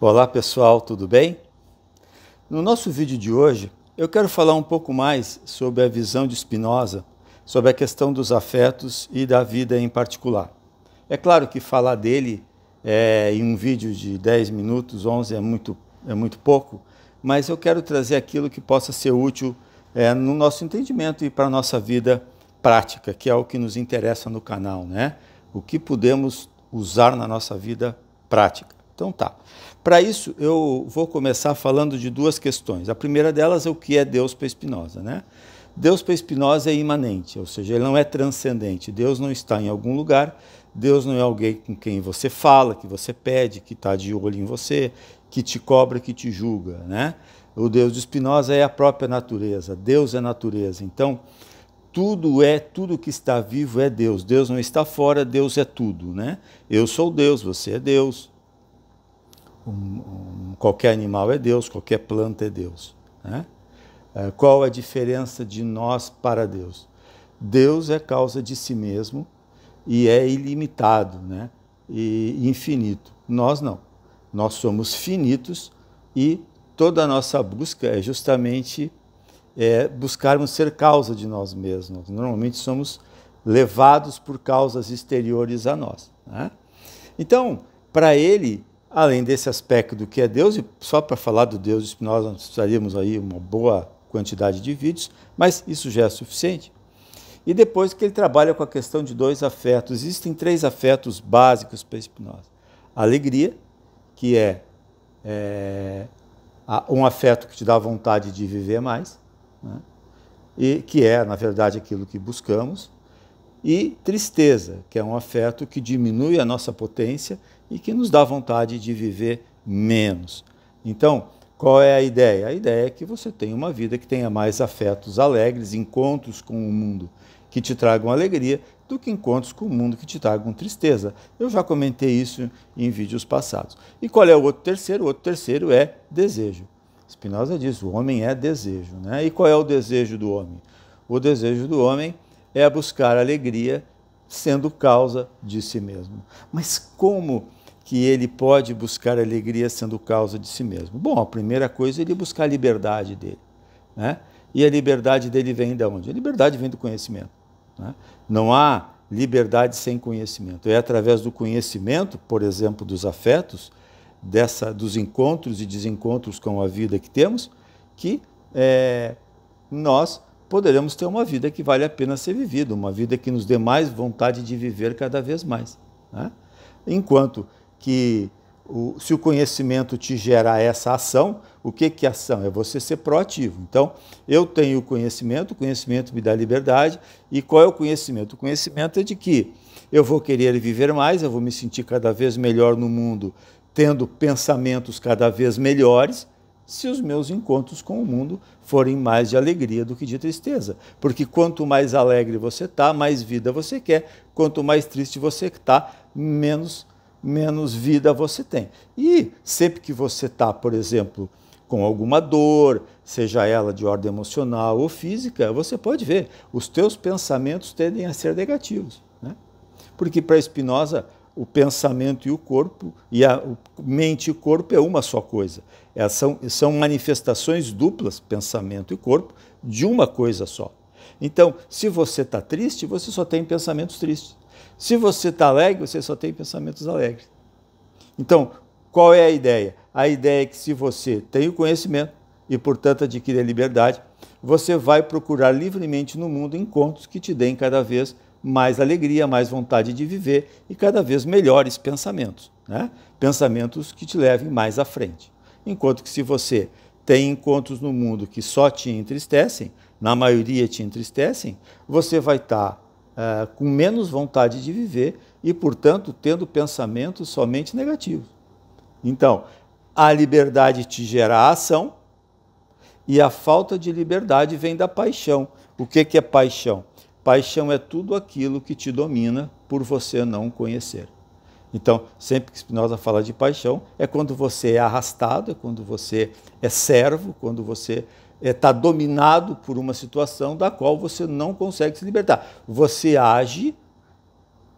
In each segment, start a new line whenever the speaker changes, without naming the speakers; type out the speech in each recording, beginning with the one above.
Olá pessoal, tudo bem? No nosso vídeo de hoje, eu quero falar um pouco mais sobre a visão de Spinoza, sobre a questão dos afetos e da vida em particular. É claro que falar dele é, em um vídeo de 10 minutos, 11 é muito, é muito pouco, mas eu quero trazer aquilo que possa ser útil é, no nosso entendimento e para a nossa vida prática, que é o que nos interessa no canal, né? O que podemos usar na nossa vida prática. Então tá. Para isso, eu vou começar falando de duas questões. A primeira delas é o que é Deus para Spinoza, né? Deus para Spinoza é imanente, ou seja, ele não é transcendente. Deus não está em algum lugar, Deus não é alguém com quem você fala, que você pede, que está de olho em você, que te cobra, que te julga, né? O Deus de Spinoza é a própria natureza, Deus é natureza. Então, tudo é, tudo que está vivo é Deus. Deus não está fora, Deus é tudo, né? Eu sou Deus, você é Deus. Um, um, qualquer animal é Deus, qualquer planta é Deus. Né? É, qual a diferença de nós para Deus? Deus é causa de si mesmo e é ilimitado, né? E infinito. Nós não. Nós somos finitos e toda a nossa busca é justamente é, buscarmos ser causa de nós mesmos. Normalmente somos levados por causas exteriores a nós. Né? Então, para ele, além desse aspecto do que é Deus, e só para falar do Deus nós precisaríamos aí uma boa quantidade de vídeos, mas isso já é suficiente. E depois que ele trabalha com a questão de dois afetos. Existem três afetos básicos para Spinoza. A alegria, que é, é um afeto que te dá vontade de viver mais né? e que é, na verdade, aquilo que buscamos, e tristeza, que é um afeto que diminui a nossa potência e que nos dá vontade de viver menos. Então, qual é a ideia? A ideia é que você tenha uma vida que tenha mais afetos alegres, encontros com o mundo que te tragam alegria, do que encontros com o mundo que te tragam tristeza. Eu já comentei isso em vídeos passados. E qual é o outro terceiro? O outro terceiro é desejo. Spinoza diz: o homem é desejo. Né? E qual é o desejo do homem? O desejo do homem é buscar alegria sendo causa de si mesmo. Mas como que ele pode buscar alegria sendo causa de si mesmo? Bom, a primeira coisa é ele buscar a liberdade dele. Né? E a liberdade dele vem de onde? A liberdade vem do conhecimento. Né? Não há liberdade sem conhecimento. É através do conhecimento, por exemplo, dos afetos, dessa, dos encontros e desencontros com a vida que temos, que é, nós poderemos ter uma vida que vale a pena ser vivida, uma vida que nos dê mais vontade de viver cada vez mais. Né? Enquanto que o, se o conhecimento te gera essa ação, o que, que é ação? É você ser proativo. Então, eu tenho o conhecimento, o conhecimento me dá liberdade. E qual é o conhecimento? O conhecimento é de que eu vou querer viver mais, eu vou me sentir cada vez melhor no mundo tendo pensamentos cada vez melhores, se os meus encontros com o mundo forem mais de alegria do que de tristeza. Porque quanto mais alegre você está, mais vida você quer. Quanto mais triste você está, menos, menos vida você tem. E sempre que você está, por exemplo, com alguma dor, seja ela de ordem emocional ou física, você pode ver, os teus pensamentos tendem a ser negativos. Né? Porque para Spinoza, o pensamento e o corpo, e a mente e o corpo é uma só coisa. É, são, são manifestações duplas, pensamento e corpo, de uma coisa só. Então, se você está triste, você só tem pensamentos tristes. Se você está alegre, você só tem pensamentos alegres. Então, qual é a ideia? A ideia é que se você tem o conhecimento e, portanto, adquire a liberdade, você vai procurar livremente no mundo encontros que te deem cada vez mais mais alegria, mais vontade de viver e cada vez melhores pensamentos. Né? Pensamentos que te levem mais à frente. Enquanto que se você tem encontros no mundo que só te entristecem, na maioria te entristecem, você vai estar uh, com menos vontade de viver e, portanto, tendo pensamentos somente negativos. Então, a liberdade te gera ação e a falta de liberdade vem da paixão. O que, que é paixão? Paixão é tudo aquilo que te domina por você não conhecer. Então, sempre que Spinoza fala de paixão, é quando você é arrastado, é quando você é servo, quando você está é, dominado por uma situação da qual você não consegue se libertar. Você age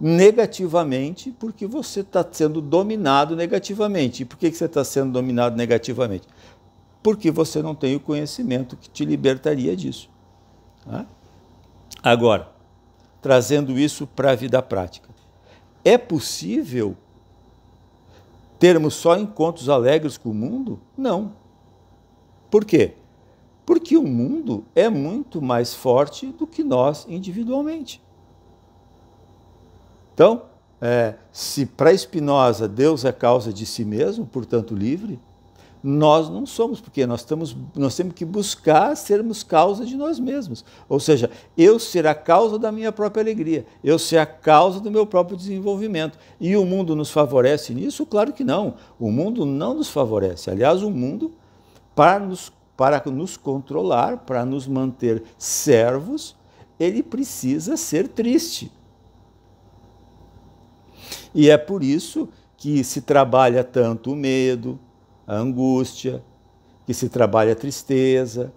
negativamente porque você está sendo dominado negativamente. E por que, que você está sendo dominado negativamente? Porque você não tem o conhecimento que te libertaria disso. Tá? Agora, trazendo isso para a vida prática. É possível termos só encontros alegres com o mundo? Não. Por quê? Porque o mundo é muito mais forte do que nós individualmente. Então, é, se para Spinoza Deus é causa de si mesmo, portanto livre, nós não somos, porque nós, estamos, nós temos que buscar sermos causa de nós mesmos. Ou seja, eu ser a causa da minha própria alegria, eu ser a causa do meu próprio desenvolvimento. E o mundo nos favorece nisso? Claro que não. O mundo não nos favorece. Aliás, o mundo, para nos, para nos controlar, para nos manter servos, ele precisa ser triste. E é por isso que se trabalha tanto o medo, a angústia, que se trabalha a tristeza,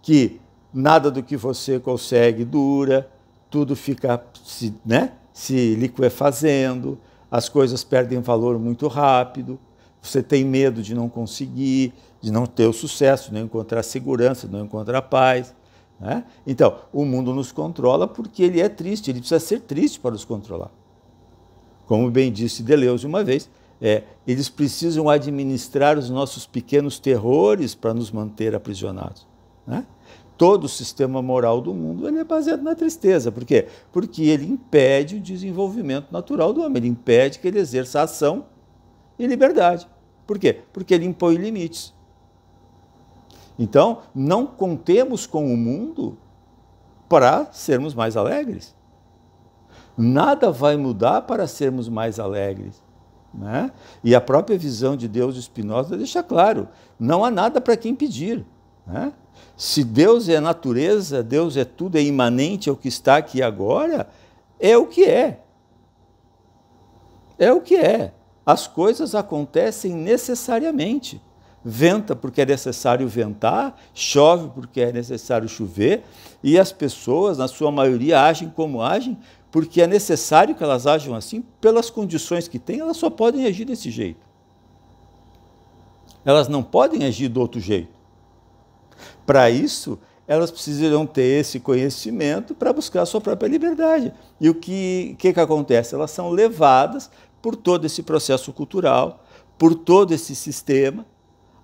que nada do que você consegue dura, tudo fica se, né, se liquefazendo, as coisas perdem valor muito rápido, você tem medo de não conseguir, de não ter o sucesso, de não encontrar segurança, de não encontrar paz. Né? Então, o mundo nos controla porque ele é triste, ele precisa ser triste para nos controlar. Como bem disse Deleuze uma vez, é, eles precisam administrar os nossos pequenos terrores para nos manter aprisionados. Né? Todo o sistema moral do mundo ele é baseado na tristeza. Por quê? Porque ele impede o desenvolvimento natural do homem, ele impede que ele exerça ação e liberdade. Por quê? Porque ele impõe limites. Então, não contemos com o mundo para sermos mais alegres. Nada vai mudar para sermos mais alegres. Né? E a própria visão de Deus de Spinoza deixa claro: não há nada para quem pedir. Né? Se Deus é natureza, Deus é tudo, é imanente ao que está aqui agora, é o que é. É o que é. As coisas acontecem necessariamente. Venta porque é necessário ventar, chove porque é necessário chover, e as pessoas, na sua maioria, agem como agem porque é necessário que elas ajam assim, pelas condições que têm, elas só podem agir desse jeito. Elas não podem agir do outro jeito. Para isso, elas precisarão ter esse conhecimento para buscar a sua própria liberdade. E o que, que, que acontece? Elas são levadas por todo esse processo cultural, por todo esse sistema,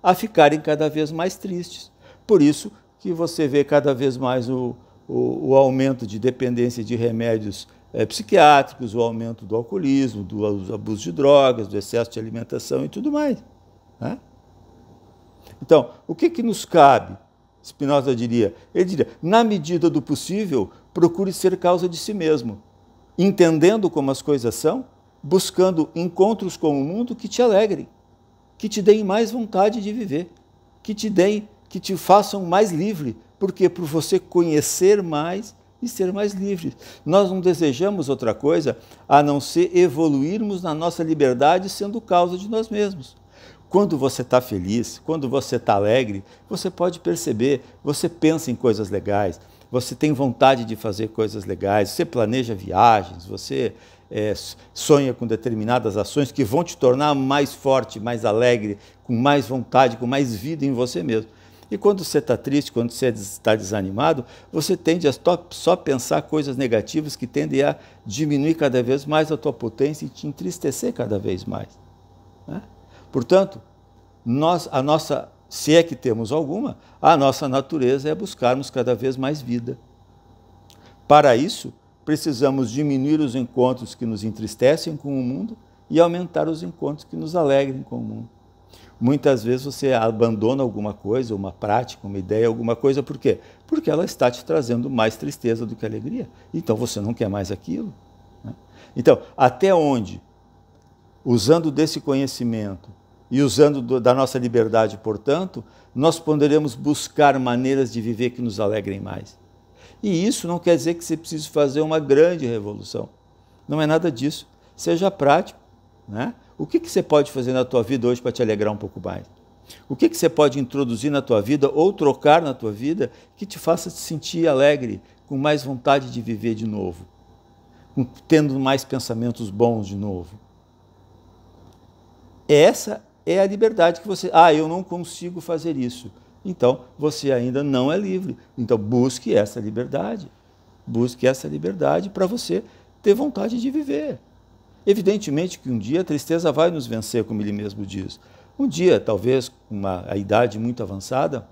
a ficarem cada vez mais tristes. Por isso que você vê cada vez mais o, o, o aumento de dependência de remédios é, psiquiátricos, o aumento do alcoolismo, do abuso de drogas, do excesso de alimentação e tudo mais. Né? Então, o que, que nos cabe? Spinoza diria, ele diria, na medida do possível, procure ser causa de si mesmo, entendendo como as coisas são, buscando encontros com o mundo que te alegrem, que te deem mais vontade de viver, que te deem, que te façam mais livre, porque por você conhecer mais e ser mais livres. Nós não desejamos outra coisa a não ser evoluirmos na nossa liberdade sendo causa de nós mesmos. Quando você está feliz, quando você está alegre, você pode perceber, você pensa em coisas legais, você tem vontade de fazer coisas legais, você planeja viagens, você é, sonha com determinadas ações que vão te tornar mais forte, mais alegre, com mais vontade, com mais vida em você mesmo. E quando você está triste, quando você está desanimado, você tende a só pensar coisas negativas que tendem a diminuir cada vez mais a tua potência e te entristecer cada vez mais. Né? Portanto, nós, a nossa, se é que temos alguma, a nossa natureza é buscarmos cada vez mais vida. Para isso, precisamos diminuir os encontros que nos entristecem com o mundo e aumentar os encontros que nos alegrem com o mundo. Muitas vezes você abandona alguma coisa, uma prática, uma ideia, alguma coisa, por quê? Porque ela está te trazendo mais tristeza do que alegria. Então você não quer mais aquilo. Né? Então, até onde, usando desse conhecimento e usando do, da nossa liberdade, portanto, nós poderemos buscar maneiras de viver que nos alegrem mais. E isso não quer dizer que você precise fazer uma grande revolução. Não é nada disso. Seja prático. Né? O que, que você pode fazer na tua vida hoje para te alegrar um pouco mais? O que, que você pode introduzir na tua vida ou trocar na tua vida que te faça te sentir alegre, com mais vontade de viver de novo? tendo mais pensamentos bons de novo. Essa é a liberdade que você. Ah, eu não consigo fazer isso. Então, você ainda não é livre. Então, busque essa liberdade. Busque essa liberdade para você ter vontade de viver. Evidentemente que um dia a tristeza vai nos vencer, como ele mesmo diz. Um dia, talvez com uma a idade muito avançada,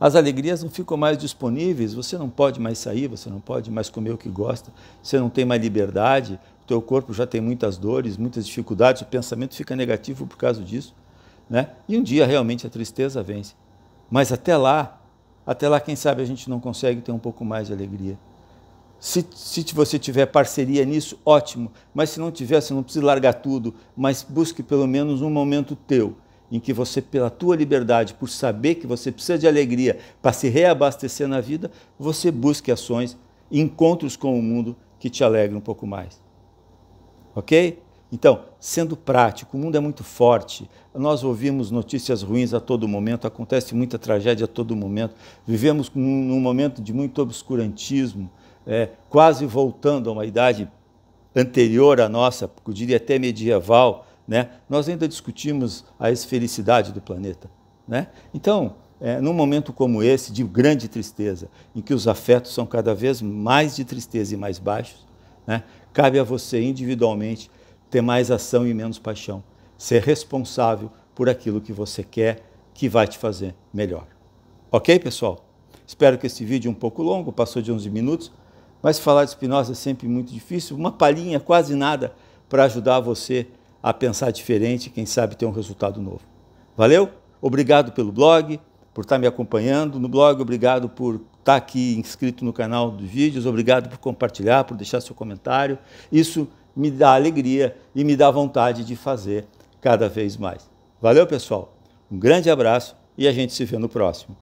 as alegrias não ficam mais disponíveis, você não pode mais sair, você não pode mais comer o que gosta, você não tem mais liberdade, o teu corpo já tem muitas dores, muitas dificuldades, o pensamento fica negativo por causa disso. Né? E um dia realmente a tristeza vence. Mas até lá, até lá, quem sabe a gente não consegue ter um pouco mais de alegria. Se, se você tiver parceria nisso, ótimo. Mas se não tiver, você não precisa largar tudo, mas busque pelo menos um momento teu em que você, pela tua liberdade, por saber que você precisa de alegria para se reabastecer na vida, você busque ações, encontros com o mundo que te alegrem um pouco mais. Ok? Então, sendo prático, o mundo é muito forte. Nós ouvimos notícias ruins a todo momento, acontece muita tragédia a todo momento. Vivemos num momento de muito obscurantismo, é, quase voltando a uma idade anterior à nossa, eu diria até medieval, né? Nós ainda discutimos a esfericidade do planeta. Né? Então, é, num momento como esse, de grande tristeza, em que os afetos são cada vez mais de tristeza e mais baixos, né? cabe a você individualmente ter mais ação e menos paixão. Ser responsável por aquilo que você quer, que vai te fazer melhor. Ok, pessoal? Espero que esse vídeo um pouco longo, passou de 11 minutos, mas falar de Spinoza é sempre muito difícil. Uma palhinha, quase nada, para ajudar você a pensar diferente, quem sabe ter um resultado novo. Valeu? Obrigado pelo blog, por estar me acompanhando no blog, obrigado por estar aqui inscrito no canal dos vídeos, obrigado por compartilhar, por deixar seu comentário. Isso me dá alegria e me dá vontade de fazer cada vez mais. Valeu, pessoal? Um grande abraço e a gente se vê no próximo.